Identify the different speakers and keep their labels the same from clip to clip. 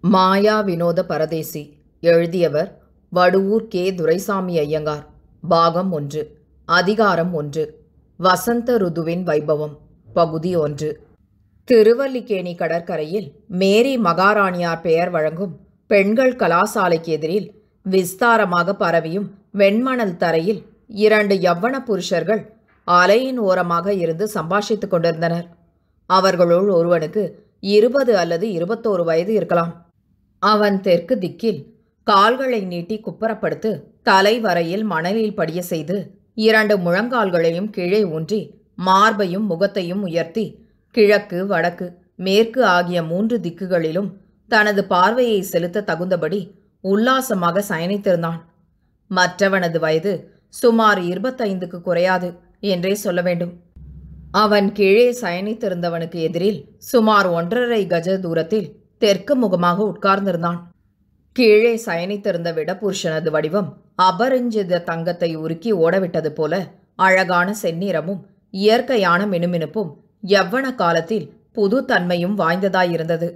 Speaker 1: மாயா வினோத பரதேசி எழுதியவர் வடுவூர் கே. துரைசாமி ஐயங்கார். பாகம் ஒன்று. அதிகாரம் ஒன்று. வசந்த ருதுவின் வைபவம். பகுதி ஒன்று. திருவல்லிக்கேணி கடற்கரையில் மேரி மகாராணியார் பெயர் வழங்கும் பெண்கள் கலாசாலைக்கு எதிரில் விஸ்தாரமாக பரவியும் வெண்மணல் தரையில் இரண்டு யவ்வன புருஷர்கள் அலையின் ஓரமாக இருந்து சம்பாஷித்துக் கொண்டிருந்தனர். அவர்களுள் ஒருவனுக்கு இருபது அல்லது இருபத்தோரு வயது இருக்கலாம். அவன் தெற்கு திக்கில் கால்களை நீட்டி குப்புறப்படுத்து தலை வரையில் மணலில் படிய செய்து இரண்டு முழங்கால்களையும் கீழே ஊன்றி மார்பையும் முகத்தையும் உயர்த்தி கிழக்கு வடக்கு மேற்கு ஆகிய மூன்று திக்குகளிலும் தனது பார்வையை செலுத்த தகுந்தபடி உல்லாசமாக சயனித்திருந்தான். மற்றவனது வயது சுமார் இருபத்தைந்துக்கு குறையாது என்றே சொல்ல வேண்டும். அவன் கீழே சயனித்திருந்தவனுக்கு எதிரில் சுமார் ஒன்றரை கஜ தூரத்தில் தெற்கு முகமாக உட்கார்ந்திருந்தான். கீழே சயனித்திருந்த விடபுருஷனது வடிவம் அபரிஞ்சித தங்கத்தை உருக்கி ஓடவிட்டது போல அழகான செந்நிறமும் இயற்கையான மினுமினுப்பும் எவ்வன காலத்தில் புது தன்மையும் வாய்ந்ததாயிருந்தது.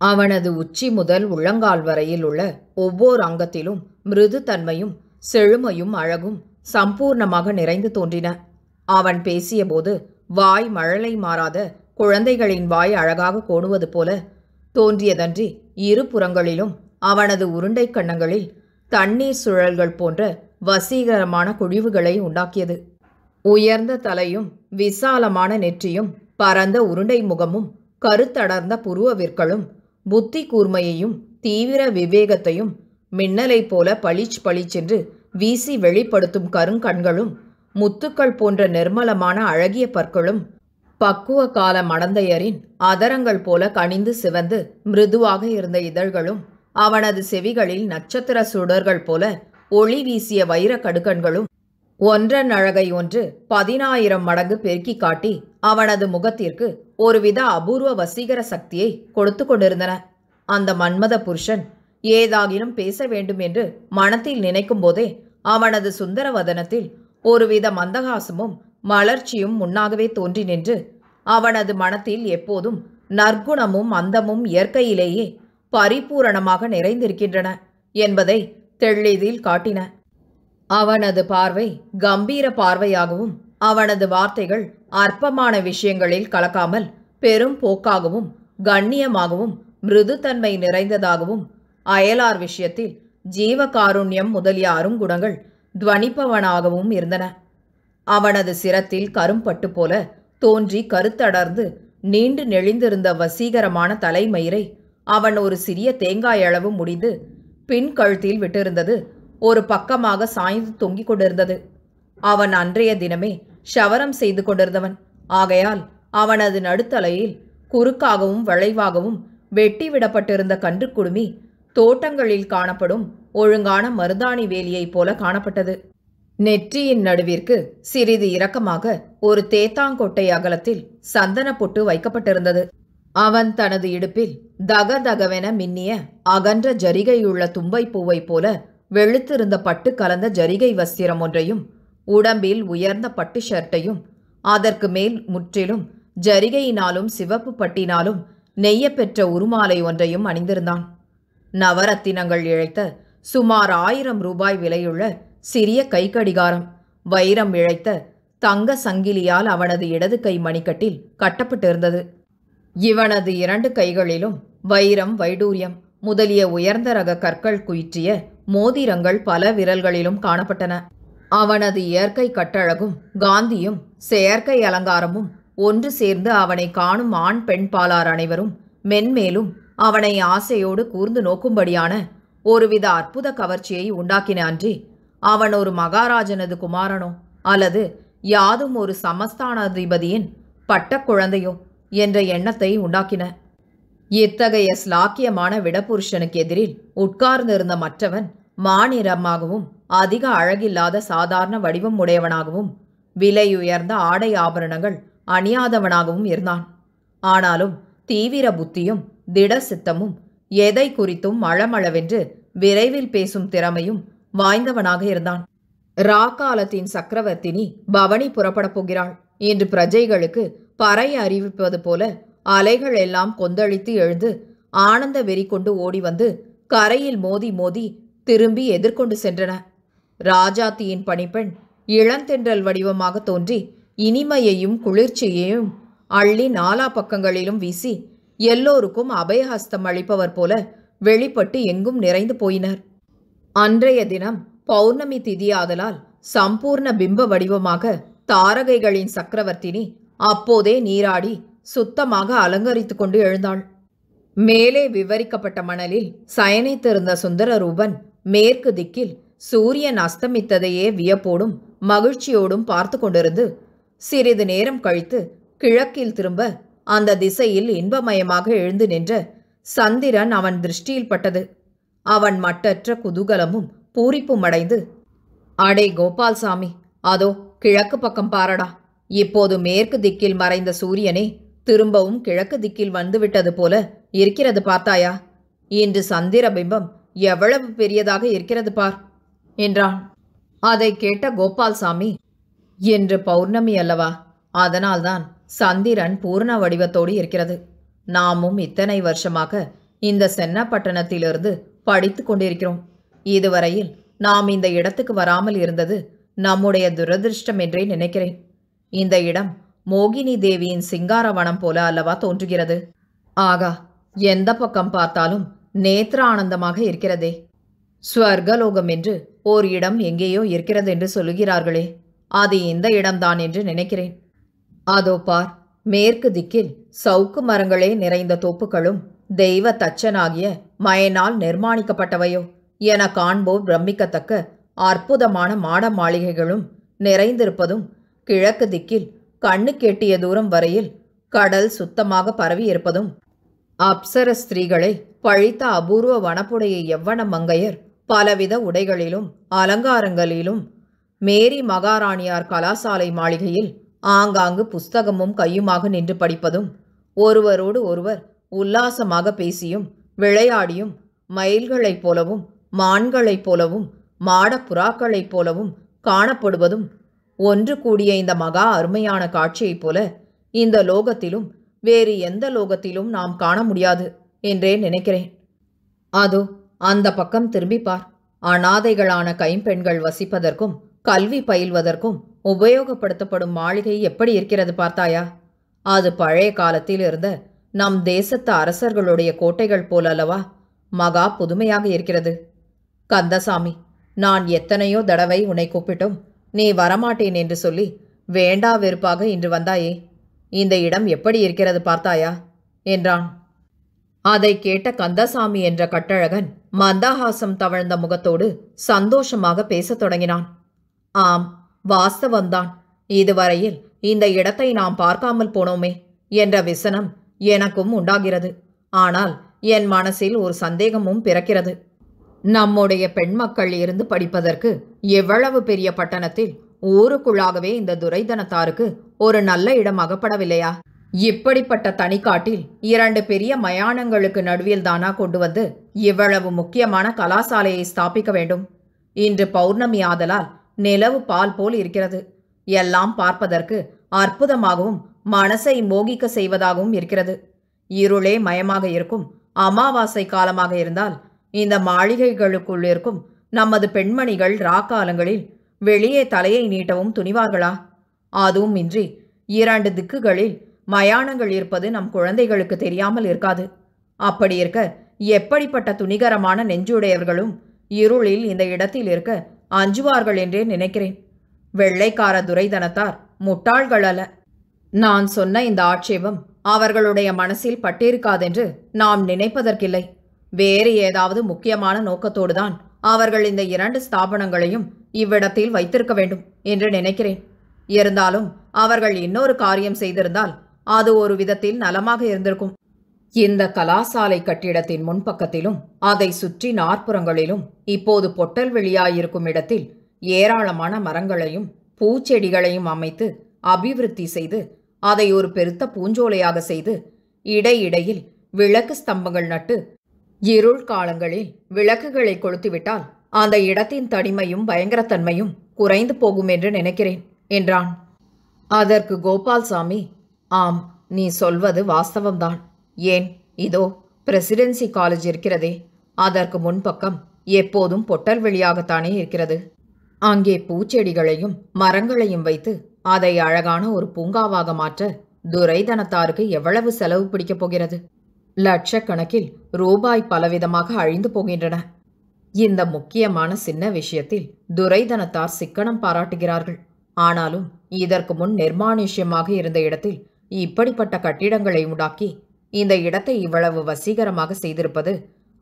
Speaker 1: அவனது உச்சி முதல் உள்ளங்கால் வரையில் உள்ள ஒவ்வொரு அங்கத்திலும் மிருது தன்மையும் செழுமையும் அழகும் சம்பூர்ணமாக நிறைந்து தோன்றின. அவன் பேசியபோது வாய் மழலை மாறாத குழந்தைகளின் வாய் அழகாக கோணுவது போல தோன்றியதன்றி இரு புறங்களிலும் அவனது உருண்டை கண்ணங்களில் தண்ணீர் சுழல்கள் போன்ற வசீகரமான குழிவுகளை உண்டாக்கியது. உயர்ந்த தலையும் விசாலமான நெற்றியும் பரந்த உருண்டை முகமும் கருத்தடர்ந்த புருவவிற்களும் புத்தி கூர்மையையும் தீவிர விவேகத்தையும் மின்னலைப் போல பளிச் பளிச்சென்று வீசி வெளிப்படுத்தும் கருங்கண்களும் முத்துக்கள் போன்ற நிர்மலமான அழகிய பற்களும் பக்குவ கால மடந்தையரின் அதரங்கள் போல கனிந்து சிவந்து மிருதுவாக இருந்த இதழ்களும் அவனது செவிகளில் நட்சத்திர சுடர்கள் போல ஒளி வீசிய வைர கடுக்கண்களும் ஒன்றன் அழகை ஒன்று பதினாயிரம் மடங்கு பெருக்கி காட்டி அவனது முகத்திற்கு ஒருவித அபூர்வ வசீகர சக்தியை கொடுத்து கொண்டிருந்தன. அந்த மன்மத புருஷன் ஏதாகிலும் பேச வேண்டும் என்று மனத்தில் நினைக்கும் போதே அவனது சுந்தர வதனத்தில் ஒருவித மந்தகாசமும் மலர்ச்சியும் முன்னாகவே தோன்றி நின்று அவனது மனத்தில் எப்போதும் நற்குணமும் அந்தமும் இயற்கையிலேயே பரிபூரணமாக நிறைந்திருக்கின்றன என்பதை தெளிதில் காட்டின. அவனது பார்வை கம்பீர பார்வையாகவும் அவனது வார்த்தைகள் அற்பமான விஷயங்களில் கலக்காமல் பெரும் போக்காகவும் கண்ணியமாகவும் மிருதுத்தன்மை நிறைந்ததாகவும் அயலார் விஷயத்தில் ஜீவகாருண்யம் முதலிய அருங்குணங்கள் துவனிப்பவனாகவும் இருந்தன. அவனது சிரத்தில் கரும்பட்டு போல தோன்றி கருத்தடர்ந்து நீண்டு நெளிந்திருந்த வசீகரமான தலைமயிரை அவன் ஒரு சிறிய தேங்காய் அளவு முடிந்து பின் கழுத்தில் விட்டிருந்தது. ஒரு பக்கமாக சாய்ந்து தொங்கிக் கொண்டிருந்தது. அவன் அன்றைய தினமே ஷவரம் செய்து கொண்டிருந்தவன். ஆகையால் அவனது நடுத்தலையில் குறுக்காகவும் வளைவாகவும் வெட்டி விடப்பட்டிருந்த கன்று குடுமி தோட்டங்களில் காணப்படும் ஒழுங்கான மருதாணி வேலியைப் போல காணப்பட்டது. நெற்றியின் நடுவிற்கு சிறிது இரக்கமாக ஒரு தேத்தாங்கொட்டை அகலத்தில் சந்தன புட்டு வைக்கப்பட்டிருந்தது. அவன் தனது இடுப்பில் தக தகவென மின்னிய அகன்ற ஜரிகையுள்ள தும்பை பூவைப் போல வெளுத்திருந்த பட்டு கலந்த ஜரிகை வஸ்திரம் ஒன்றையும் உடம்பில் உயர்ந்த பட்டு ஷர்ட்டையும் அதற்கு மேல் முற்றிலும் ஜரிகையினாலும் சிவப்பு பட்டினாலும் நெய்யப்பெற்ற உருமாலை ஒன்றையும் அணிந்திருந்தான். நவரத்தினங்கள் இழைத்த சுமார் ஆயிரம் ரூபாய் விலையுள்ள சிறிய கைக்கடிகாரம். வைரம் இழைத்த தங்க சங்கிலியால் அவனது இடது கை மணிக்கட்டில் கட்டப்பட்டிருந்தது. இவனது இரண்டு கைகளிலும் வைரம் வைடூரியம் முதலிய உயர்ந்த ரக கற்கள் குயிற்றிய மோதிரங்கள் பல விரல்களிலும் காணப்பட்டன. அவனது இயற்கை கட்டழகும் காந்தியும் செயற்கை அலங்காரமும் ஒன்று சேர்ந்து அவனை காணும் ஆண் பெண் பாலார் அனைவரும் மென்மேலும் அவனை ஆசையோடு கூர்ந்து நோக்கும்படியான ஒருவித அற்புத கவர்ச்சியை உண்டாக்கின அன்றி அவன் ஒரு மகாராஜனது குமாரனோ? அல்லது யாதும் ஒரு சமஸ்தானாதிபதியின் பட்ட குழந்தையோ என்ற எண்ணத்தை உண்டாக்கின. இத்தகைய ஸ்லாக்கியமான விடபுருஷனுக்கு எதிரில் உட்கார்ந்திருந்த மற்றவன் மாநிறமாகவும் அதிக அழகில்லாத சாதாரண வடிவம் உடையவனாகவும் விலையுயர்ந்த ஆடை ஆபரணங்கள் அணியாதவனாகவும் இருந்தான். ஆனாலும் தீவிர புத்தியும் திட சித்தமும் எதை குறித்தும் மழமளவென்று விரைவில் பேசும் திறமையும் வாய்ந்தவனாக இருந்தான். ராக்காலத்தின் சக்கரவர்த்தினி பவனி புறப்படப் போகிறாள் என்று பிரஜைகளுக்கு பறை அறிவிப்பது போல அலைகள் எல்லாம் கொந்தளித்து எழுந்து ஆனந்த வெறி கொண்டு ஓடி வந்து கரையில் மோதி மோதி திரும்பி எதிர்கொண்டு சென்றன. ராஜாத்தியின் பணிப்பெண் இளந்தென்றல் வடிவமாக தோன்றி இனிமையையும் குளிர்ச்சியையும் அள்ளி நாலா பக்கங்களிலும் வீசி எல்லோருக்கும் அபயஹஸ்தம் அளிப்பவர் போல வெளிப்பட்டு எங்கும் நிறைந்து போயினர். அன்றைய தினம் பௌர்ணமி திதியாதலால் சம்பூர்ண பிம்ப வடிவமாக தாரகைகளின் சக்கரவர்த்தினி அப்போதே நீராடி சுத்தமாக அலங்கரித்து கொண்டு எழுந்தாள். மேலே விவரிக்கப்பட்ட மணலில் சயனித்திருந்த சுந்தர ரூபன் மேற்கு திக்கில் சூரியன் அஸ்தமித்ததையே வியப்போடும் மகிழ்ச்சியோடும் பார்த்து கொண்டிருந்து சிறிது நேரம் கழித்து கிழக்கில் திரும்ப அந்த திசையில் இன்பமயமாக எழுந்து நின்ற சந்திரன் அவன் திருஷ்டியில் பட்டது. அவன் மட்டற்ற குதூகலமும் பூரிப்பும் அடைந்து அடே கோபால்சாமி அதோ கிழக்கு பக்கம் பாரடா. இப்போது மேற்கு திக்கில் மறைந்த சூரியனே திரும்பவும் கிழக்கு திக்கில் வந்துவிட்டது போல இருக்கிறது பார்த்தாயா? இன்று சந்திர பிம்பம் எவ்வளவு பெரியதாக இருக்கிறது பார்? என்றான். அதை கேட்ட கோபால்சாமி என்று பௌர்ணமி அல்லவா? அதனால்தான் சந்திரன் பூர்ண வடிவத்தோடு இருக்கிறது. நாமும் இத்தனை வருஷமாக இந்த சென்னப்பட்டணத்திலிருந்து படித்து கொண்டிருக்கிறோம் இதுவரையில் நாம் இந்த இடத்துக்கு வராமல் இருந்தது நம்முடைய துரதிருஷ்டம் என்றே நினைக்கிறேன். இந்த இடம் மோகினி தேவியின் சிங்கார வனம் போல அல்லவா தோன்றுகிறது. ஆகா எந்த பக்கம் பார்த்தாலும் நேத்திர ஆனந்தமாக இருக்கிறதே. ஸ்வர்கலோகம் என்று ஓர் இடம் எங்கேயோ இருக்கிறது என்று சொல்லுகிறார்களே. அது இந்த இடம்தான் என்று நினைக்கிறேன். அதோ பார் மேற்கு திக்கில் சவுக்கு மரங்களே நிறைந்த தோப்புகளும் தெய்வ தச்சனாகிய மயனால் நிர்மாணிக்கப்பட்டவையோ என காண்போர் பிரமிக்கத்தக்க அற்புதமான மாட மாளிகைகளும் நிறைந்திருப்பதும் கிழக்கு திக்கில் கண்ணு கெட்டிய தூரம் வரையில் கடல் சுத்தமாக பரவி இருப்பதும் அப்சர ஸ்திரீகளை பழித்த அபூர்வ வனப்புடைய எவ்வன மங்கையர் பலவித உடைகளிலும் அலங்காரங்களிலும் மேரி மகாராணியார் கலாசாலை மாளிகையில் ஆங்காங்கு புஸ்தகமும் கையுமாக நின்று படிப்பதும் ஒருவரோடு ஒருவர் உல்லாசமாக பேசியும் விளையாடியும் மயில்களைப் போலவும் மான்களைப் போலவும் மாடப் புறாக்களைப் போலவும் காணப்படுவதும் ஒன்று கூடிய இந்த மகா அருமையான காட்சியைப் போல இந்த லோகத்திலும் வேறு எந்த லோகத்திலும் நாம் காண முடியாது என்றே நினைக்கிறேன். அதோ அந்த பக்கம் திரும்பிப்பார் அனாதைகளான கைம்பெண்கள் வசிப்பதற்கும் கல்வி பயில்வதற்கும் உபயோகப்படுத்தப்படும் மாளிகை எப்படி இருக்கிறது பார்த்தாயா? அது பழைய காலத்தில் இருந்த நம் தேசத்து அரசர்களுடைய கோட்டைகள் போல அல்லவா? மகா புதுமையாக இருக்கிறது. கந்தசாமி நான் எத்தனையோ தடவை உன்னை கூப்பிட்டும். நீ வரமாட்டேன் என்று சொல்லி வேண்டா வெறுப்பாக இன்று வந்தாயே. இந்த இடம் எப்படி இருக்கிறது பார்த்தாயா? என்றான். அதை கேட்ட கந்தசாமி என்ற கட்டழகன் மந்தஹாசம் தவழ்ந்த முகத்தோடு சந்தோஷமாக பேசத் தொடங்கினான். ஆம் வாஸ்தவம்தான். இதுவரையில் இந்த இடத்தை நாம் பார்க்காமல் போனோமே என்ற விசனம் எனக்கும் உண்டாகிறது. ஆனால் என் மனசில் ஒரு சந்தேகமும் பிறக்கிறது. நம்முடைய பெண்மக்கள் இருந்து படிப்பதற்கு எவ்வளவு பெரிய பட்டணத்தில் ஊருக்குள்ளாகவே இந்த துரைதனத்தாருக்கு ஒரு நல்ல இடம் அகப்படவில்லையா? இப்படிப்பட்ட தனிக்காட்டில் இரண்டு பெரிய மயானங்களுக்கு நடுவில் தானா கொண்டு வந்து இவ்வளவு முக்கியமான கலாசாலையை ஸ்தாபிக்க வேண்டும். இன்று பௌர்ணமி ஆதலால் நிலவு பால் போல் இருக்கிறது. எல்லாம் பார்ப்பதற்கு அற்புதமாகவும் மனசை மோகிக்க செய்வதாகவும் இருக்கிறது. இருளே மயமாக இருக்கும் அமாவாசை காலமாக இருந்தால் இந்த மாளிகைகளுக்குள் இருக்கும் நமது பெண்மணிகள் ராக்காலங்களில் வெளியே தலையை நீட்டவும் துணிவார்களா? அதுவும் இன்றி இரண்டு திக்குகளில் மயானங்கள் இருப்பது நம் குழந்தைகளுக்கு தெரியாமல் இருக்காது. அப்படி இருக்க எப்படிப்பட்ட துணிகரமான நெஞ்சுடையவர்களும் இருளில் இந்த இடத்தில் இருக்க அஞ்சுவார்கள் என்றே நினைக்கிறேன். வெள்ளைக்கார துரைதனத்தார் முட்டாள்கள் அல்ல. நான் சொன்ன இந்த ஆட்சேபம் அவர்களுடைய மனசில் பட்டிருக்காதென்று நாம் நினைப்பதற்கில்லை. வேறு ஏதாவது முக்கியமான நோக்கத்தோடுதான் அவர்கள் இந்த இரண்டு ஸ்தாபனங்களையும் இவ்விடத்தில் வைத்திருக்க வேண்டும் என்று நினைக்கிறேன். இருந்தாலும் அவர்கள் இன்னொரு காரியம் செய்திருந்தால் அது ஒரு விதத்தில் நலமாக இருந்திருக்கும். இந்த கலாசாலை கட்டிடத்தின் முன்பக்கத்திலும் அதை சுற்றி நாற்புறங்களிலும் இப்போது பொட்டல் வெளியாயிருக்கும் இடத்தில் ஏராளமான மரங்களையும் பூச்செடிகளையும் அமைத்து அபிவிருத்தி செய்து அதை ஒரு பெருத்த பூஞ்சோலையாக செய்து இடையிடையில் விளக்கு ஸ்தம்பங்கள் நட்டு இருள் காலங்களில் விளக்குகளை கொளுத்திவிட்டால் அந்த இடத்தின் தனிமையும் பயங்கரத்தன்மையும் குறைந்து போகும் என்று நினைக்கிறேன் என்றான். அதற்கு கோபால்சாமி ஆம் நீ சொல்வது வாஸ்தவம்தான். ஏன் இதோ பிரசிடென்சி காலேஜ் இருக்கிறதே அதற்கு முன்பக்கம் எப்போதும் பொட்டல் வெளியாகத்தானே இருக்கிறது. அங்கே பூச்செடிகளையும் மரங்களையும் வைத்து அதை அழகான ஒரு பூங்காவாக மாற்ற துரைதனத்தாருக்கு எவ்வளவு செலவு பிடிக்கப் போகிறது? லட்சக்கணக்கில் ரூபாய் பலவிதமாக அழிந்து போகின்றன. இந்த முக்கியமான சின்ன விஷயத்தில் துரைதனத்தார் சிக்கனம் பாராட்டுகிறார்கள். ஆனாலும் இதற்கு முன் நிர்மானுஷ்யமாக இருந்த இடத்தில் இப்படிப்பட்ட கட்டிடங்களை உண்டாக்கி இந்த இடத்தை இவ்வளவு வசீகரமாக செய்திருப்பது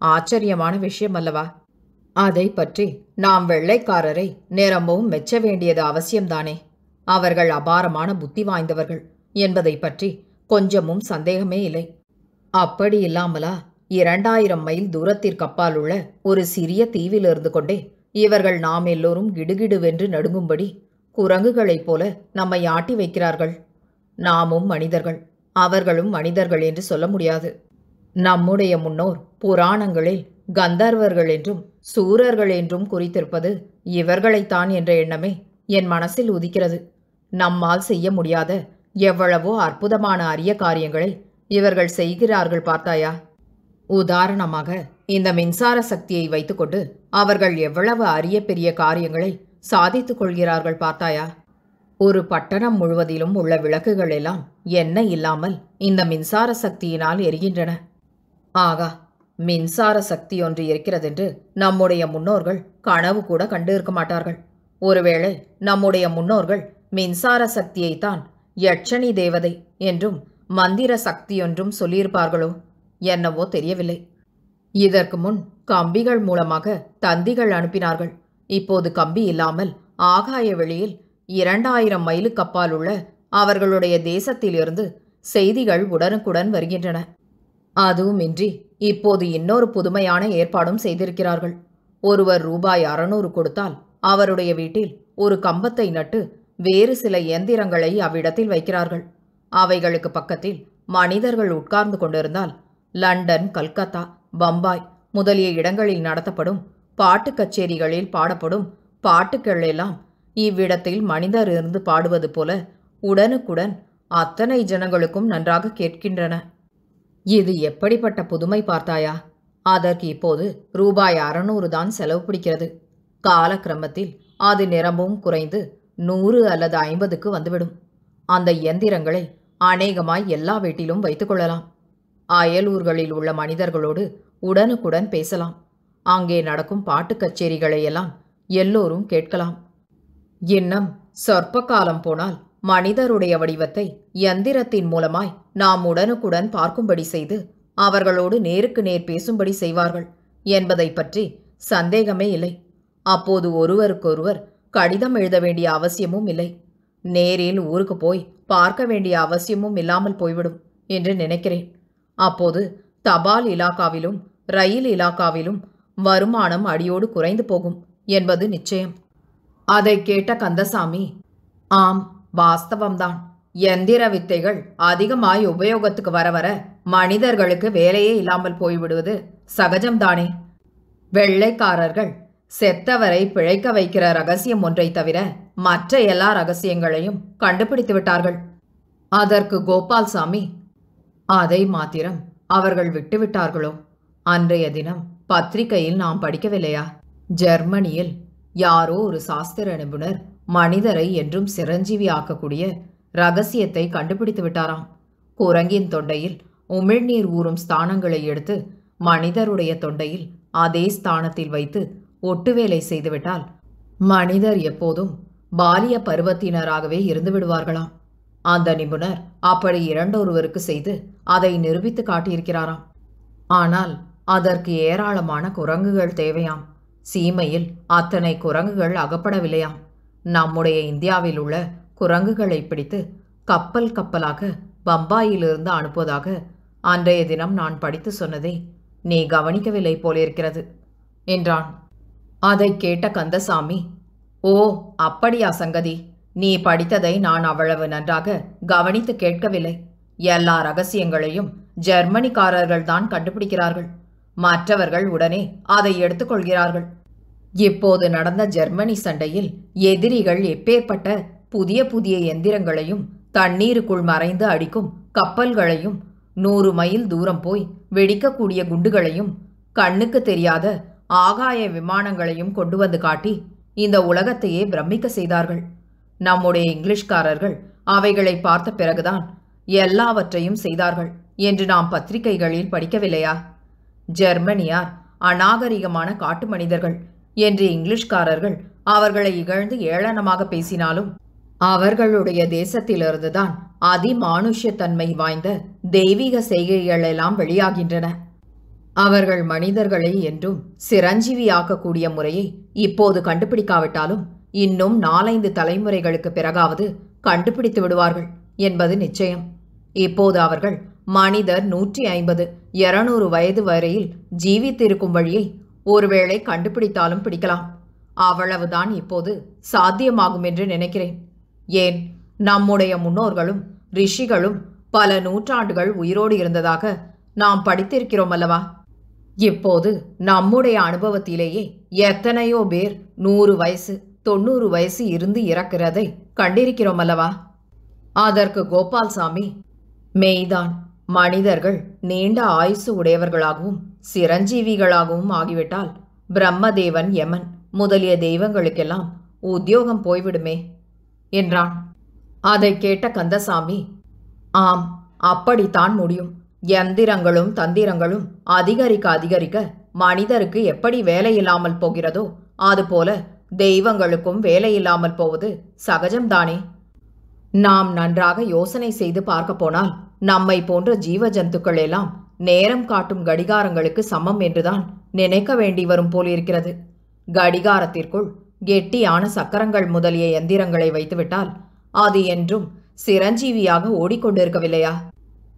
Speaker 1: ஆச்சரியமான விஷயம் அல்லவா அதை பற்றி நாம் வெள்ளைக்காரரை நிரம்பவும் மெச்ச வேண்டியது அவசியம்தானே. அவர்கள் அபாரமான புத்தி வாய்ந்தவர்கள் என்பதை பற்றி கொஞ்சமும் சந்தேகமே இல்லை. அப்படி இல்லாமலா இரண்டாயிரம் மைல் தூரத்திற்கப்பாலுள்ள உள்ள ஒரு சிறிய தீவிலிருந்து கொண்டே இவர்கள் நாம் எல்லோரும் கிடுகிடுவென்று நடுங்கும்படி குரங்குகளைப் போல நம்மை ஆட்டி வைக்கிறார்கள். நாமும் மனிதர்கள் அவர்களும் மனிதர்கள் என்று சொல்ல முடியாது. நம்முடைய முன்னோர் புராணங்களில் கந்தர்வர்கள் என்றும் சூரர்கள் என்றும் குறித்திருப்பது இவர்களைத்தான் என்ற எண்ணமே என் மனசில் உதிக்கிறது. நம்மால் செய்ய முடியாத. எவ்வளவோ அற்புதமான அரிய காரியங்களை இவர்கள் செய்கிறார்கள் பார்த்தாயா? உதாரணமாக இந்த மின்சார சக்தியை வைத்துக்கொண்டு அவர்கள் எவ்வளவு அரிய பெரிய காரியங்களை சாதித்துக் கொள்கிறார்கள் பார்த்தாயா? ஒரு பட்டணம் முழுவதிலும் உள்ள விளக்குகள் எல்லாம் என்ன இல்லாமல் இந்த மின்சார சக்தியினால் எரிகின்றன. ஆகா மின்சார சக்தி ஒன்று இருக்கிறதென்று நம்முடைய முன்னோர்கள் கனவு கூட கண்டு இருக்க மாட்டார்கள். ஒருவேளை நம்முடைய முன்னோர்கள் மின்சார சக்தியைத்தான் யட்சணி தேவதை என்றும் மந்திர சக்தியொன்றும் சொல்லியிருப்பார்களோ என்னவோ தெரியவில்லை. இதற்கு முன் கம்பிகள் மூலமாக தந்திகள் அனுப்பினார்கள். இப்போது கம்பி இல்லாமல் ஆகாய வெளியில் இரண்டாயிரம் மைலுக்கப்பால் உள்ள அவர்களுடைய தேசத்திலிருந்து செய்திகள் உடனுக்குடன் வருகின்றன. அதுவுமின்றி இப்போது இன்னொரு புதுமையான ஏற்பாடும் செய்திருக்கிறார்கள். ஒருவர் ரூபாய் அறநூறு கொடுத்தால் அவருடைய வீட்டில் ஒரு கம்பத்தை நட்டு வேறு சில இயந்திரங்களை அவ்விடத்தில் வைக்கிறார்கள். அவைகளுக்கு பக்கத்தில் மனிதர்கள் உட்கார்ந்து கொண்டிருந்தால் லண்டன் கல்கத்தா பம்பாய் முதலிய இடங்களில் நடத்தப்படும் பாட்டு கச்சேரிகளில் பாடப்படும் பாட்டுக்கள் எல்லாம் இவ்விடத்தில் மனிதர் இருந்து பாடுவது போல உடனுக்குடன் அத்தனை ஜனங்களுக்கும் நன்றாக கேட்கின்றன. இது எப்படிப்பட்ட புதுமை பார்த்தாயா? அதற்கு இப்போது ரூபாய் அறநூறு தான் செலவு பிடிக்கிறது. காலக்கிரமத்தில் அது நிரம்பும் குறைந்து நூறு அல்லது ஐம்பதுக்கு வந்துவிடும். அந்த இயந்திரங்களை அநேகமாய் எல்லா வீட்டிலும் வைத்துக்கொள்ளலாம் அயலூர்களில் உள்ள மனிதர்களோடு உடனுக்குடன் பேசலாம். அங்கே நடக்கும் பாட்டு கச்சேரிகளை எல்லாம் எல்லோரும் கேட்கலாம். இன்னும் சொற்ப காலம் போனால் மனிதருடைய வடிவத்தை யந்திரத்தின் மூலமாய் நாம் உடனுக்குடன் பார்க்கும்படி செய்து அவர்களோடு நேருக்கு நேர் பேசும்படி செய்வார்கள் என்பதை பற்றி சந்தேகமே இல்லை. அப்போது ஒருவருக்கொருவர் கடிதம் எழுத வேண்டிய அவசியமும் இல்லை. நேரில் ஊருக்கு போய் பார்க்க வேண்டிய அவசியமும் இல்லாமல் போய்விடும் என்று நினைக்கிறேன். அப்போது தபால் இலாக்காவிலும் ரயில் இலாக்காவிலும் வருமானம் அடியோடு குறைந்து போகும் என்பது நிச்சயம். அதை கேட்ட கந்தசாமி ஆம் வாஸ்தவம்தான். எந்திர வித்தைகள் அதிகமாய் உபயோகத்துக்கு வர வர மனிதர்களுக்கு வேலையே இல்லாமல் போய்விடுவது சகஜம்தானே. வெள்ளைக்காரர்கள் செத்தவரை பிழைக்க வைக்கிற ரகசியம் ஒன்றை தவிர மற்ற எல்லா ரகசியங்களையும் கண்டுபிடித்து விட்டார்கள். அதற்கு கோபால்சாமி அதை மாத்திரம் அவர்கள் விட்டுவிட்டார்களோ அன்றைய தினம் பத்திரிகையில் நாம் படிக்கவில்லையா? ஜெர்மனியில் யாரோ ஒரு சாஸ்திர நிபுணர் மனிதரை என்றும் சிரஞ்சீவி ஆக்கக்கூடிய ரகசியத்தை கண்டுபிடித்து விட்டாராம். குரங்கின் தொண்டையில் உமிழ்நீர் ஊறும் ஸ்தானங்களை எடுத்து மனிதருடைய தொண்டையில் அதே ஸ்தானத்தில் வைத்து ஒட்டுவேலை செய்துவிட்டால் மனிதர் எப்போதும் பாலிய பருவத்தினராகவே இருந்து விடுவார்களாம். அந்த நிபுணர் அப்படி இரண்டொருவருக்கு செய்து அதை நிரூபித்து காட்டியிருக்கிறாராம். ஆனால் அதற்கு ஏராளமான குரங்குகள் தேவையாம். சீமையில் அத்தனை குரங்குகள் அகப்படவில்லையாம். நம்முடைய இந்தியாவில் உள்ள குரங்குகளை பிடித்து கப்பல் கப்பலாக பம்பாயிலிருந்து அனுப்புவதாக அன்றைய தினம் நான் படித்து சொன்னதை நீ கவனிக்கவில்லை போலிருக்கிறது என்றான். அதை கேட்ட கந்தசாமி ஓ அப்படியா சங்கதி நீ படித்ததை நான் அவ்வளவு நன்றாக கவனித்து கேட்கவில்லை. எல்லா ரகசியங்களையும் ஜெர்மனிக்காரர்கள் தான் கண்டுபிடிக்கிறார்கள். மற்றவர்கள் உடனே அதை எடுத்துக்கொள்கிறார்கள். இப்போது நடந்த ஜெர்மனி சண்டையில் எதிரிகள் எப்பேற்பட்ட புதிய புதிய எந்திரங்களையும் தண்ணீருக்குள் மறைந்து அடிக்கும் கப்பல்களையும் நூறு மைல் தூரம் போய் வெடிக்கக்கூடிய குண்டுகளையும் கண்ணுக்கு தெரியாத ஆகாய விமானங்களையும் கொண்டு வந்து காட்டி இந்த உலகத்தையே பிரமிக்க செய்தார்கள். நம்முடைய இங்கிலீஷ்காரர்கள் அவைகளை பார்த்த பிறகுதான் எல்லாவற்றையும் செய்தார்கள் என்று நாம் பத்திரிகைகளில் படிக்கவில்லையா? ஜெர்மனியார் அநாகரிகமான காட்டு மனிதர்கள் என்று இங்கிலீஷ்காரர்கள் அவர்களை இகழ்ந்து ஏளனமாக பேசினாலும் அவர்களுடைய தேசத்திலிருந்துதான் அதிமானுஷ்யத்தன்மை வாய்ந்த தெய்வீக செய்கைகளெல்லாம் வெளியாகின்றன. அவர்கள் மனிதர்களை என்றும் சிரஞ்சீவியாக்கக்கூடிய முறையை இப்போது கண்டுபிடிக்காவிட்டாலும் இன்னும் நாலைந்து தலைமுறைகளுக்கு பிறகாவது கண்டுபிடித்து விடுவார்கள் என்பது நிச்சயம். இப்போது அவர்கள் மனிதர் நூற்றி ஐம்பது இருநூறு வயது வரையில் ஜீவித்திருக்கும் வழியை ஒருவேளை கண்டுபிடித்தாலும் பிடிக்கலாம். அவ்வளவுதான் இப்போது சாத்தியமாகும் என்று நினைக்கிறேன். ஏன்? நம்முடைய முன்னோர்களும் ரிஷிகளும் பல நூற்றாண்டுகள் உயிரோடு இருந்ததாக நாம் படித்திருக்கிறோம் அல்லவா? இப்போது நம்முடைய அனுபவத்திலேயே எத்தனையோ பேர் நூறு வயசு தொண்ணூறு வயசு இருந்து இறக்கிறதை கண்டிருக்கிறோம் அல்லவா? அதற்கு கோபால்சாமி மெய்தான் மனிதர்கள் நீண்ட ஆயுசு உடையவர்களாகவும் சிரஞ்சீவிகளாகவும் ஆகிவிட்டால் பிரம்மதேவன் யமன் முதலிய தெய்வங்களுக்கெல்லாம் உத்தியோகம் போய்விடுமே என்றான். அதை கேட்ட கந்தசாமி ஆம் அப்படித்தான் முடியும். யந்திரங்களும் தந்திரங்களும் அதிகரிக்க அதிகரிக்க மனிதருக்கு எப்படி வேலை இல்லாமல் போகிறதோ அதுபோல தெய்வங்களுக்கும் வேலை இல்லாமல் போவது சகஜம்தானே? நாம் நன்றாக யோசனை செய்து பார்க்க போனால் நம்மை போன்ற ஜீவ ஜந்துக்கள் எல்லாம் நேரம் காட்டும் கடிகாரங்களுக்கு சமம் என்றுதான் நினைக்க வேண்டி வரும் போலிருக்கிறது கடிகாரத்திற்குள் கெட்டியான சக்கரங்கள் முதலிய எந்திரங்களை வைத்துவிட்டால் அது என்றும் சிரஞ்சீவியாக ஓடிக்கொண்டிருக்கவில்லையா?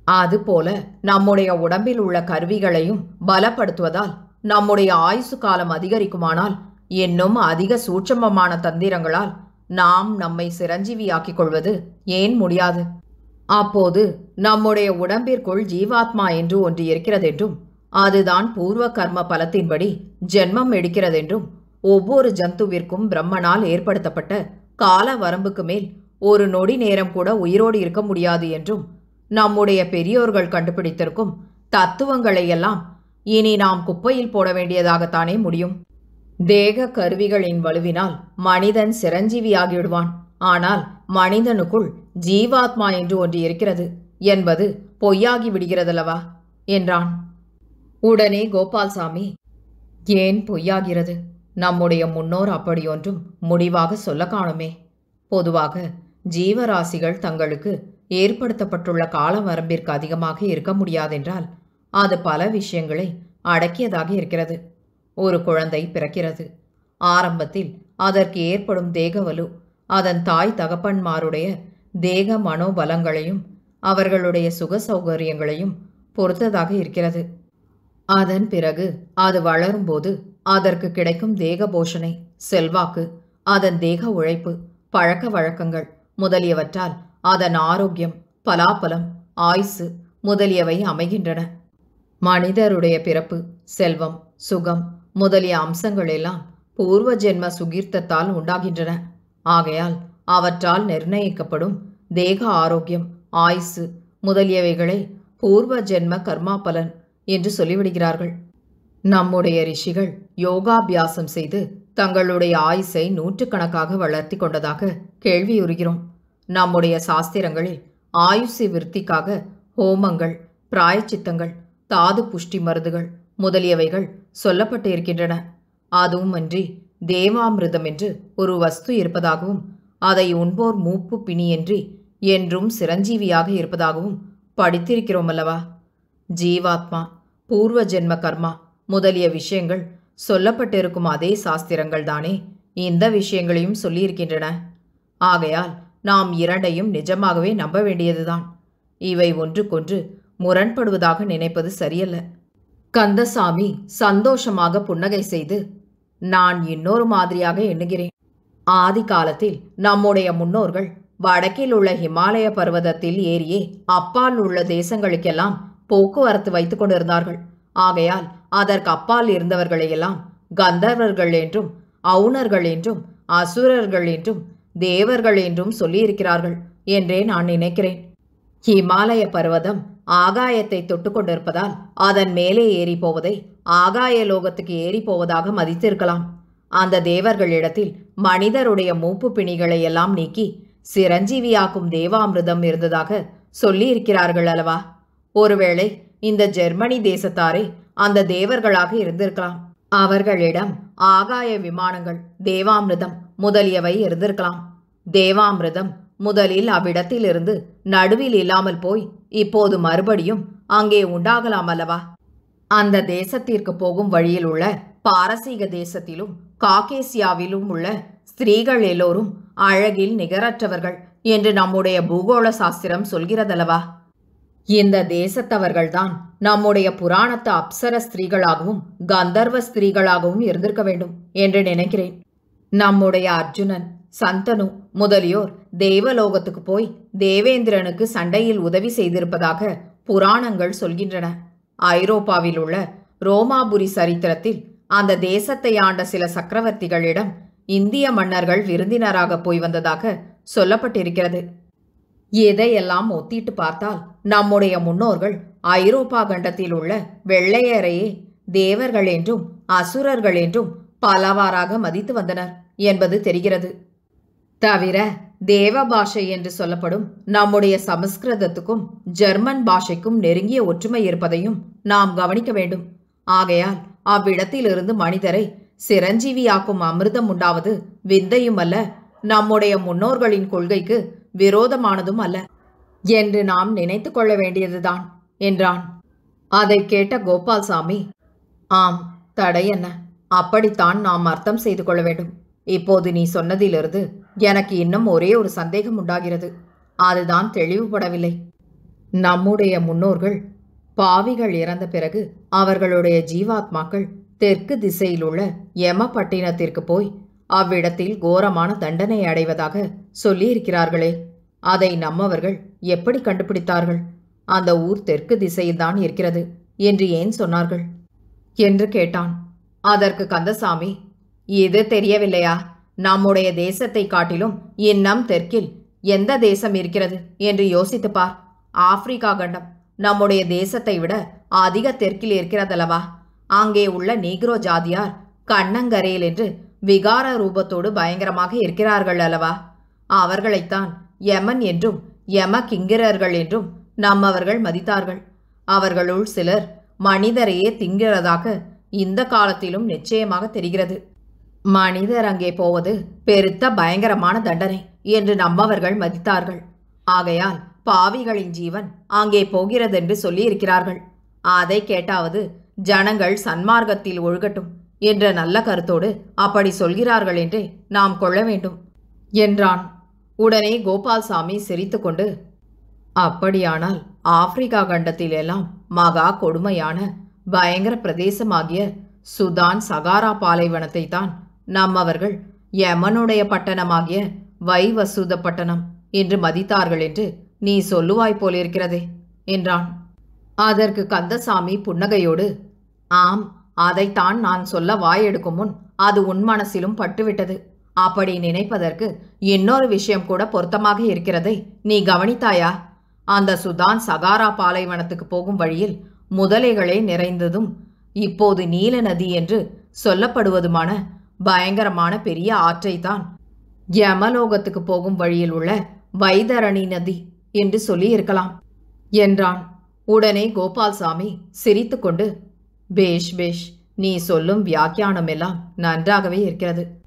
Speaker 1: அதுபோல நம்முடைய உடம்பில் உள்ள கருவிகளையும் பலப்படுத்துவதால் நம்முடைய ஆயுசு காலம் அதிகரிக்குமானால் இன்னும் அதிக சூட்சமமான தந்திரங்களால் நாம் நம்மை சிரஞ்சீவியாக்கிக் கொள்வது ஏன் முடியாது? அப்போது நம்முடைய உடம்பிற்குள் ஜீவாத்மா என்று ஒன்று இருக்கிறதென்றும் அதுதான் பூர்வ கர்ம பலத்தின்படி ஜென்மம் எடுக்கிறதென்றும் ஒவ்வொரு ஜந்துவிற்கும் பிரம்மனால் ஏற்படுத்தப்பட்ட கால வரம்புக்கு மேல் ஒரு நொடி நேரம் கூட உயிரோடு இருக்க முடியாது என்றும் நம்முடைய பெரியோர்கள் கண்டுபிடித்திருக்கும் தத்துவங்களை எல்லாம் இனி நாம் குப்பையில் போட வேண்டியதாகத்தானே முடியும். தேக கருவிகளின் வலுவினால் மனிதன் சிரஞ்சீவியாகிவிடுவான். ஆனால் மனிதனுக்குள் ஜீவாத்மா என்று ஒன்று இருக்கிறது என்பது பொய்யாகி விடுகிறதல்லவா? என்றான். உடனே கோபால்சாமி ஏன் பொய்யாகிறது? நம்முடைய முன்னோர் அப்படியொன்றும் முடிவாக சொல்ல காணுமே. பொதுவாக ஜீவராசிகள் தங்களுக்கு ஏற்படுத்தப்பட்டுள்ள கால வரம்பிற்கு அதிகமாக இருக்க முடியாதென்றால் அது பல விஷயங்களை அடக்கியதாக இருக்கிறது. ஒரு குழந்தை பிறக்கிறது. ஆரம்பத்தில் அதற்கு ஏற்படும் தேகவலு அதன் தாய் தகப்பன்மாருடைய தேக மனோபலங்களையும் அவர்களுடைய சுக சௌகரியங்களையும் பொறுத்ததாக இருக்கிறது. அதன் பிறகு அது வளரும்போது அதற்கு கிடைக்கும் தேக போஷணை செல்வாக்கு அதன் தேக உழைப்பு பழக்க வழக்கங்கள் முதலியவற்றால் அதன் ஆரோக்கியம் பலாபலம் ஆயுசு முதலியவை அமைகின்றன. மனிதருடைய பிறப்பு செல்வம் சுகம் முதலிய அம்சங்கள் எல்லாம் பூர்வ ஜென்ம சுகீர்த்தத்தால் உண்டாகின்றன. ஆகையால் அவற்றால் நிர்ணயிக்கப்படும் தேக ஆரோக்கியம் ஆயுசு முதலியவைகளை பூர்வ ஜென்ம கர்மாபலன் என்று சொல்லிவிடுகிறார்கள். நம்முடைய ரிஷிகள் யோகாபியாசம் செய்து தங்களுடைய ஆயுசை நூற்றுக்கணக்காக வளர்த்தி கொண்டதாக கேள்வியுறுகிறோம். நம்முடைய சாஸ்திரங்களில் ஆயுசு விருத்திக்காக ஹோமங்கள் பிராயச்சித்தங்கள் தாது புஷ்டி மருந்துகள் முதலியவைகள் சொல்லப்பட்டு இருக்கின்றன. அதுவுமன்றி தேவாமிர்தம் என்று ஒரு வஸ்து இருப்பதாகவும் அதை உண்போர் மூப்பு பிணியின்றி என்றும் சிரஞ்சீவியாக இருப்பதாகவும் படித்திருக்கிறோம் அல்லவா ஜீவாத்மா பூர்வ ஜென்ம கர்மா முதலிய விஷயங்கள் சொல்லப்பட்டிருக்கும் அதே சாஸ்திரங்கள் தானே இந்த விஷயங்களையும் சொல்லியிருக்கின்றன. ஆகையால் நாம் இரண்டையும் நிஜமாகவே நம்ப வேண்டியதுதான். இவை ஒன்றுக்கொன்று முரண்படுவதாக நினைப்பது சரியல்ல. கந்தசாமி சந்தோஷமாக புன்னகை செய்து நான் இன்னொரு மாதிரியாக எண்ணுகிறேன். ஆதி காலத்தில் நம்முடைய முன்னோர்கள் வடக்கில் உள்ள ஹிமாலய பர்வதத்தில் ஏறியே அப்பால் உள்ள தேசங்களுக்கெல்லாம் போக்குவரத்து வைத்துக் கொண்டிருந்தார்கள். ஆகையால் அதற்கு அப்பால் இருந்தவர்களையெல்லாம் கந்தர்வர்கள் என்றும் அவுணர்கள் என்றும் அசுரர்கள் என்றும் தேவர்கள் என்றும் சொல்லியிருக்கிறார்கள் என்றே நான் நினைக்கிறேன். ஹிமாலய பர்வதம் ஆகாயத்தை தொட்டு கொண்டிருப்பதால் அதன் மேலே ஏறி போவதை ஆகாய லோகத்துக்கு ஏறி போவதாக மதித்திருக்கலாம். அந்த தேவர்களிடத்தில் மனிதருடைய மூப்பு பிணிகளை எல்லாம் நீக்கி சிரஞ்சீவியாக்கும் தேவாமிர்தம் இருந்ததாக சொல்லி இருக்கிறார்கள் அல்லவா? ஒருவேளை இந்த ஜெர்மனி தேசத்தாரே அந்த தேவர்களாக இருந்திருக்கலாம். அவர்களிடம் ஆகாய விமானங்கள் தேவாமிர்தம் முதலியவை இருந்திருக்கலாம். தேவாமிரதம் முதலில் அவ்விடத்திலிருந்து நடுவில் இல்லாமல் போய் இப்போது மறுபடியும் அங்கே உண்டாகலாம் அல்லவா? அந்த தேசத்திற்கு போகும் வழியில் உள்ள பாரசீக தேசத்திலும் காகேசியாவிலும் உள்ள ஸ்திரீகள் எல்லோரும் அழகில் நிகரற்றவர்கள் என்று நம்முடைய பூகோள சாஸ்திரம் சொல்கிறதல்லவா? இந்த தேசத்தவர்கள்தான் நம்முடைய புராணத்து அப்சர ஸ்திரீகளாகவும் கந்தர்வ ஸ்திரீகளாகவும் இருந்திருக்க வேண்டும் என்று நினைக்கிறேன். நம்முடைய அர்ஜுனன் சந்தனு முதலியோர் தேவலோகத்துக்கு போய் தேவேந்திரனுக்கு சண்டையில் உதவி செய்திருப்பதாக புராணங்கள் சொல்கின்றன. ஐரோப்பாவில் உள்ள ரோமாபுரி சரித்திரத்தில் அந்த தேசத்தை ஆண்ட சில சக்கரவர்த்திகளிடம் இந்திய மன்னர்கள் விருந்தினராக போய் வந்ததாக சொல்லப்பட்டிருக்கிறது. எதையெல்லாம் ஒத்திட்டு பார்த்தால் நம்முடைய முன்னோர்கள் ஐரோப்பா கண்டத்தில் உள்ள வெள்ளையரையே தேவர்கள் என்றும் அசுரர்கள் என்றும் பலவாறாக மதித்து வந்தனர் என்பது தெரிகிறது. தவிர தேவ பாஷை என்று சொல்லப்படும் நம்முடைய சமஸ்கிருதத்துக்கும் ஜெர்மன் பாஷைக்கும் நெருங்கிய ஒற்றுமை இருப்பதையும் நாம் கவனிக்க வேண்டும். ஆகையால் அவ்விடத்திலிருந்து மனிதரை சிரஞ்சீவியாக்கும் அமிர்தம் உண்டாவது விந்தையும் அல்ல நம்முடைய முன்னோர்களின் கொள்கைக்கு விரோதமானதும் அல்ல என்று நாம் நினைத்து கொள்ள வேண்டியதுதான் என்றான். அதை கேட்ட கோபால்சாமி ஆம் தடை என்ன அப்படித்தான் நாம் அர்த்தம் செய்து கொள்ள வேண்டும். இப்போது நீ சொன்னதிலிருந்து எனக்கு இன்னும் ஒரே ஒரு சந்தேகம் உண்டாகிறது. அதுதான் தெளிவுபடவில்லை. நம்முடைய முன்னோர்கள் பாவிகள் இறந்த பிறகு அவர்களுடைய ஜீவாத்மாக்கள் தெற்கு திசையில் உள்ள யமபட்டினத்திற்கு போய் அவ்விடத்தில் கோரமான தண்டனை அடைவதாக சொல்லியிருக்கிறார்களே. அதை நம்மவர்கள் எப்படி கண்டுபிடித்தார்கள்? அந்த ஊர் தெற்கு திசையில்தான் இருக்கிறது என்று ஏன் சொன்னார்கள்? என்று கேட்டான். அதற்கு கந்தசாமி இது தெரியவில்லையா? நம்முடைய தேசத்தை காட்டிலும் இன்னம் தெற்கில் எந்த தேசம் இருக்கிறது? என்று யோசித்துப் பார். ஆப்பிரிக்கா கண்டம் நம்முடைய தேசத்தை விட அதிக தெற்கில் இருக்கிறதல்லவா? அங்கே உள்ள நீக்ரோ ஜாதியார் கண்ணங்கரையில் என்று விகார ரூபத்தோடு பயங்கரமாக இருக்கிறார்கள் அல்லவா? அவர்களைத்தான் யமன் என்றும் யம கிங்கிரர்கள் என்றும் நம்மவர்கள் மதித்தார்கள். அவர்களுள் சிலர் மனிதரையே திங்கிறதாக இந்த காலத்திலும் நிச்சயமாக தெரிகிறது. மனிதர் அங்கே போவது பெருத்த பயங்கரமான தண்டனை என்று நம்மவர்கள் மதித்தார்கள். ஆகையால் பாவிகளின் ஜீவன் அங்கே போகிறதென்று சொல்லியிருக்கிறார்கள். அதை கேட்டாவது ஜனங்கள் சன்மார்க்கத்தில் ஒழுகட்டும் என்ற நல்ல கருத்தோடு அப்படி சொல்கிறார்கள் என்றே நாம் கொள்ள வேண்டும் என்றான். உடனே கோபால்சாமி சிரித்துக்கொண்டு அப்படியானால் ஆப்பிரிக்கா கண்டத்தில் எல்லாம் மகா கொடுமையான பயங்கர பிரதேசமாகிய சுதான் சகாரா பாலைவனத்தை தான் நம்மவர்கள் யமனுடைய பட்டணமாகிய வைவசூத பட்டணம் என்று மதித்தார்கள் என்று நீ சொல்லுவாய் போலிருக்கிறதே என்றான். அதற்கு கந்தசாமி புன்னகையோடு ஆம் அதைத்தான் நான் சொல்ல வாயெடுக்கும் முன் அது உன் மனசிலும் பட்டுவிட்டது. அப்படி நினைப்பதற்கு இன்னொரு விஷயம் கூட பொருத்தமாக இருக்கிறதை நீ கவனித்தாயா? அந்த சுதான் சகாரா பாலைவனத்துக்கு போகும் வழியில் முதலைகளே நிறைந்ததும் இப்போது நீல நதி என்று சொல்லப்படுவதுமான பயங்கரமான பெரிய ஆற்றைத்தான் யமலோகத்துக்கு போகும் வழியில் உள்ள வைதரணி நதி என்று சொல்லியிருக்கலாம் என்றான். உடனே கோபால்சாமி சிரித்துக்கொண்டு பேஷ் பேஷ் நீ சொல்லும் வியாக்கியானம் எல்லாம் நன்றாகவே இருக்கிறது.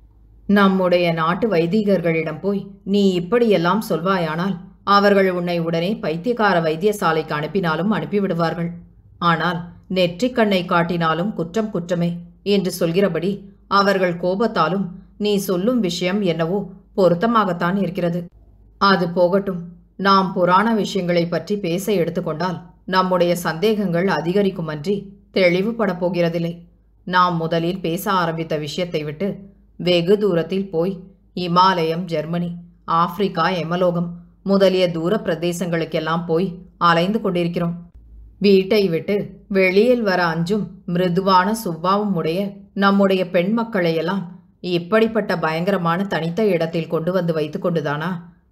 Speaker 1: நம்முடைய நாட்டு வைதிகர்களிடம் போய் நீ இப்படியெல்லாம் சொல்வாயானால் அவர்கள் உன்னை உடனே பைத்தியக்கார வைத்தியசாலைக்கு அனுப்பினாலும் அனுப்பிவிடுவார்கள். ஆனால் நெற்றிக்கண்ணை காட்டினாலும் குற்றம் குற்றமே என்று சொல்கிறபடி அவர்கள் கோபத்தாலும் நீ சொல்லும் விஷயம் என்னவோ பொருத்தமாகத்தான் இருக்கிறது. அது போகட்டும். நாம் புராண விஷயங்களை பற்றி பேச எடுத்துக்கொண்டால் நம்முடைய சந்தேகங்கள் அதிகரிக்குமன்றி தெளிவுபடப் போகிறதில்லை. நாம் முதலில் பேச ஆரம்பித்த விஷயத்தை விட்டு வெகு தூரத்தில் போய் இமாலயம் ஜெர்மனி ஆப்பிரிக்கா எமலோகம் முதலிய தூர பிரதேசங்களுக்கெல்லாம் போய் அலைந்து கொண்டிருக்கிறோம். வீட்டை விட்டு வெளியில் வர அஞ்சும் மிருதுவான சுபாவம் உடைய நம்முடைய பெண் மக்களையெல்லாம் இப்படிப்பட்ட பயங்கரமான தனித்த இடத்தில் கொண்டு வந்து வைத்துக்கொண்டுதானா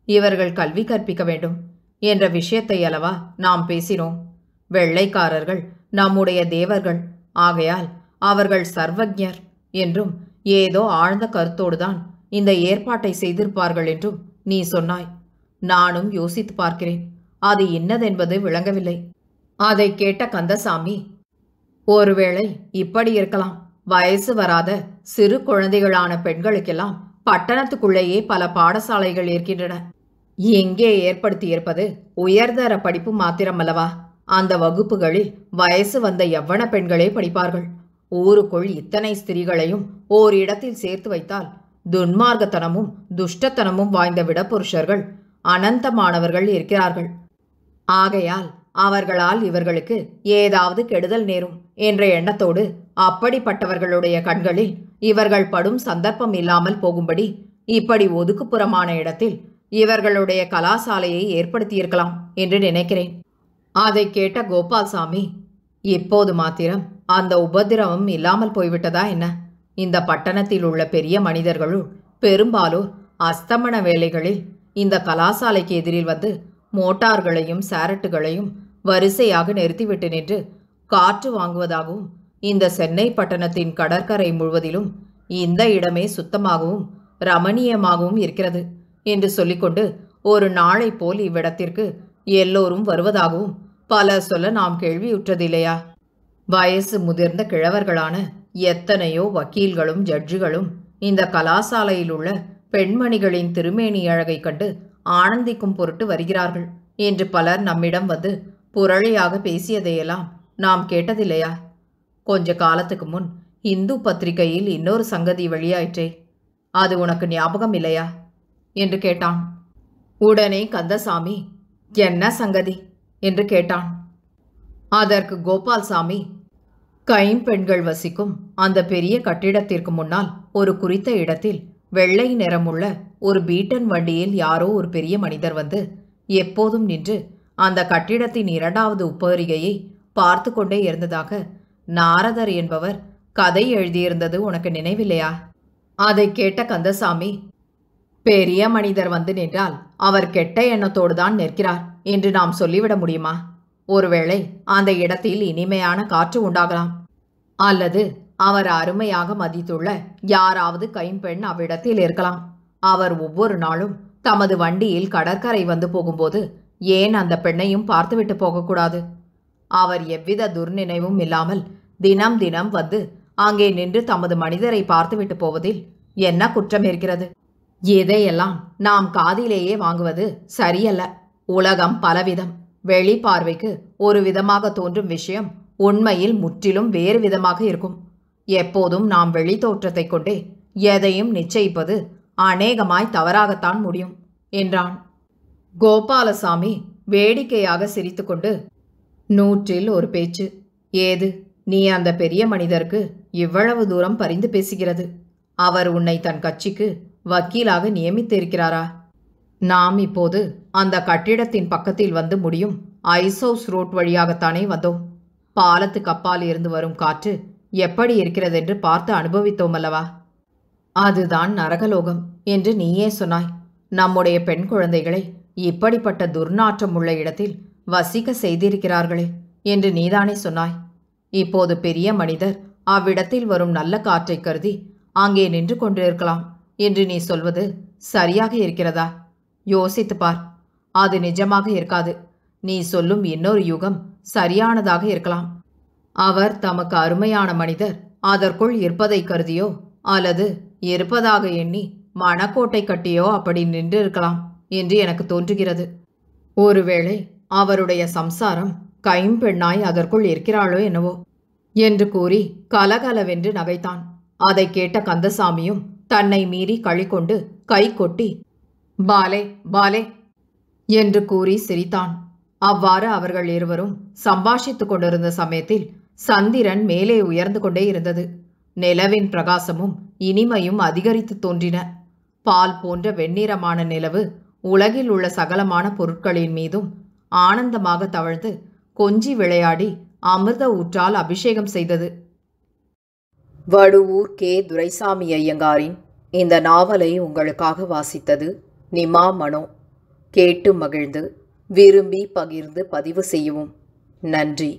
Speaker 1: இவர்கள் கல்வி கற்பிக்க வேண்டும் என்ற விஷயத்தை அல்லவா நாம் பேசினோம். வெள்ளைக்காரர்கள் நம்முடைய தேவர்கள். ஆகையால் அவர்கள் சர்வஜர் என்றும் ஏதோ ஆழ்ந்த கருத்தோடுதான் இந்த ஏற்பாட்டை செய்திருப்பார்கள் என்றும் நீ சொன்னாய். நானும் யோசித்து பார்க்கிறேன். அது இன்னதென்பது விளங்கவில்லை. அதை கேட்ட கந்தசாமி ஒருவேளை இப்படி இருக்கலாம். வயசு வராத சிறு குழந்தைகளான பெண்களுக்கெல்லாம் பட்டணத்துக்குள்ளேயே பல பாடசாலைகள் இருக்கின்றன. எங்கே ஏற்படுத்தியிருப்பது உயர்தர படிப்பு மாத்திரமல்லவா? அந்த வகுப்புகளில் வயசு வந்த எவ்வன பெண்களே படிப்பார்கள்? ஊருக்குள் இத்தனை ஸ்திரீகளையும் ஓரிடத்தில் சேர்த்து வைத்தால் துன்மார்க்கத்தனமும் துஷ்டத்தனமும் வாய்ந்த விடப்புருஷர்கள் அனந்தமானவர்கள் இருக்கிறார்கள். ஆகையால் அவர்களால் இவர்களுக்கு ஏதாவது கெடுதல் நேரும் என்ற எண்ணத்தோடு அப்படிப்பட்டவர்களுடைய கண்களில் இவர்கள் படும் சந்தர்ப்பம் இல்லாமல் போகும்படி இப்படி ஒதுக்குப்புறமான இடத்தில் இவர்களுடைய கலாசாலையை ஏற்படுத்தியிருக்கலாம் என்று நினைக்கிறேன். அதை கேட்ட கோபால்சாமி இப்போது மாத்திரம் அந்த உபதிரவம் இல்லாமல் போய்விட்டதா என்ன? இந்த பட்டணத்தில் உள்ள பெரிய மனிதர்களுள் பெரும்பாலோர் அஸ்தமன வேலைகளில் இந்த கலாசாலைக்கு எதிரில் வந்து மோட்டார்களையும் சாரட்டுகளையும் வரிசையாக நிறுத்திவிட்டு நின்று காற்று வாங்குவதாகவும் இந்த சென்னை பட்டணத்தின் கடற்கரை முழுவதிலும் இந்த இடமே சுத்தமாகவும் ரமணீயமாகவும் இருக்கிறது என்று சொல்லிக்கொண்டு ஒரு நாளை போல் இவ்விடத்திற்கு எல்லோரும் வருவதாகவும் பல சொல்ல நாம் கேள்வியுற்றதில்லையா? வயசு முதிர்ந்த கிழவர்களான எத்தனையோ வக்கீல்களும் ஜட்ஜுகளும் இந்த கலாசாலையில் உள்ள பெண்மணிகளின் திருமேனி அழகை கண்டு ஆனந்திக்கும் பொருட்டு வருகிறார்கள் என்று பலர் நம்மிடம் வந்து புரளியாக பேசியதையெல்லாம் நாம் கேட்டதில்லையா? கொஞ்ச காலத்துக்கு முன் இந்து பத்திரிகையில் இன்னொரு சங்கதி வெளியாயிற்றே அது உனக்கு ஞாபகம் இல்லையா? என்று கேட்டான். உடனே கந்தசாமி என்ன சங்கதி? என்று கேட்டான். அதற்கு கோபால்சாமி கைம்பெண்கள் வசிக்கும் அந்த பெரிய கட்டிடத்திற்கு முன்னால் ஒரு குறித்த இடத்தில் வெள்ளை நிறமுள்ள ஒரு பீட்டன் வண்டியில் யாரோ ஒரு பெரிய மனிதர் வந்து எப்போதும் நின்று அந்த கட்டிடத்தின் இரண்டாவது உப்பரிகையை பார்த்து கொண்டே இருந்ததாக நாரதர் என்பவர் கதை எழுதியிருந்தது உனக்கு நினைவில்லையா? அதை கேட்ட கந்தசாமி பெரிய மனிதர் வந்து நின்றால் அவர் கெட்ட எண்ணத்தோடு தான் நிற்கிறார் என்று நாம் சொல்லிவிட முடியுமா? ஒருவேளை அந்த இடத்தில் இனிமையான காற்று உண்டாகலாம். அல்லது அவர் அருமையாக மதித்துள்ள யாராவது கைம்பெண் அவ்விடத்தில் இருக்கலாம். அவர் ஒவ்வொரு நாளும் தமது வண்டியில் கடற்கரை வந்து போகும்போது ஏன் அந்த பெண்ணையும் பார்த்துவிட்டு போகக்கூடாது? அவர் எவ்வித துர்நினைவும் இல்லாமல் தினம் தினம் வந்து அங்கே நின்று தமது மனிதரை பார்த்துவிட்டு போவதில் என்ன குற்றம் இருக்கிறது? இதையெல்லாம் நாம் காதிலேயே வாங்குவது சரியல்ல. உலகம் பலவிதம். வெளி பார்வைக்கு ஒரு விதமாக தோன்றும் விஷயம் உண்மையில் முற்றிலும் வேறு விதமாக இருக்கும். எப்போதும் நாம் வெளி தோற்றத்தை கொண்டே எதையும் நிச்சயிப்பது அநேகமாய் தவறாகத்தான் முடியும் என்றான். கோபாலசாமி வேடிக்கையாக சிரித்துக்கொண்டு நூற்றில் ஒரு பேச்சு. ஏது? நீ அந்த பெரிய மனிதருக்கு இவ்வளவு தூரம் பரிந்து பேசுகிறது. அவர் உன்னை தன் கட்சிக்கு வக்கீலாக நியமித்திருக்கிறாரா? நாம் இப்போது அந்த கட்டிடத்தின் பக்கத்தில் வந்து முடியும். ஐசோஸ் ரோட் வழியாகத்தானே வந்தோம். பாலத்துக்கு அப்பால் இருந்து வரும் காற்று எப்படி இருக்கிறதென்று பார்த்து அனுபவித்தோம் அல்லவா? அதுதான் நரகலோகம் என்று நீயே சொன்னாய். நம்முடைய பெண் குழந்தைகளை இப்படிப்பட்ட துர்நாற்றம் உள்ள இடத்தில் வசிக்க செய்திருக்கிறார்களே என்று நீதானே சொன்னாய். இப்போது பெரிய மனிதர் அவ்விடத்தில் வரும் நல்ல காற்றை கருதி அங்கே நின்று கொண்டிருக்கலாம் என்று நீ சொல்வது சரியாக இருக்கிறதா? யோசித்து பார். அது நிஜமாக இருக்காது. நீ சொல்லும் இன்னொரு யுகம் சரியானதாக இருக்கலாம். அவர் தமக்கு அருமையான மனிதர் அதற்குள் இருப்பதை கருதியோ அல்லது இருப்பதாக எண்ணி மணக்கோட்டை கட்டியோ அப்படி நின்று இருக்கலாம் என்று எனக்கு தோன்றுகிறது. ஒருவேளை அவருடைய சம்சாரம் கைம்பெண்ணாய் அதற்குள் இருக்கிறாளோ என்னவோ? என்று கூறி கலகலவென்று நகைத்தான். அதை கேட்ட கந்தசாமியும் தன்னை மீறி கழிக்கொண்டு கை கொட்டி பாலே பாலே என்று கூறி சிரித்தான். அவ்வாறு அவர்கள் இருவரும் சம்பாஷித்துக் கொண்டிருந்த சமயத்தில் சந்திரன் மேலே உயர்ந்து கொண்டே இருந்தது. நிலவின் பிரகாசமும் இனிமையும் அதிகரித்து தோன்றின. பால் போன்ற வெண்ணிறமான நிலவு உலகில் உள்ள சகலமான பொருட்களின் மீதும் ஆனந்தமாக தவழ்ந்து கொஞ்சி விளையாடி அமிர்த ஊற்றால் அபிஷேகம் செய்தது. வடுவூர் கே. துரைசாமி ஐயங்காரின் இந்த நாவலை உங்களுக்காக வாசித்தது நிமா மனோ. கேட்டு மகிழ்ந்து விரும்பி பகிர்ந்து பதிவு செய்யவும். நன்றி.